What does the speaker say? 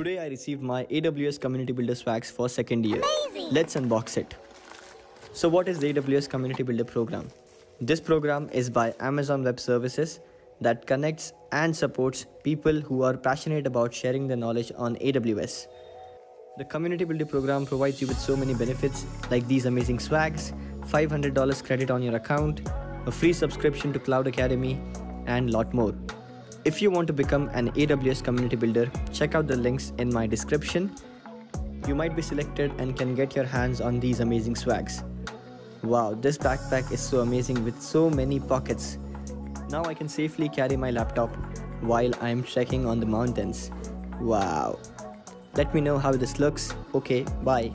Today I received my AWS Community Builder swags for second year. Amazing. Let's unbox it. So what is the AWS Community Builder program? This program is by Amazon Web Services that connects and supports people who are passionate about sharing their knowledge on AWS. The Community Builder program provides you with so many benefits like these amazing swags, $500 credit on your account, a free subscription to Cloud Academy, and lot more. If you want to become an AWS community builder, check out the links in my description. You might be selected and can get your hands on these amazing swags. Wow, this backpack is so amazing with so many pockets. Now I can safely carry my laptop while I am trekking on the mountains. Wow. Let me know how this looks. Okay, bye.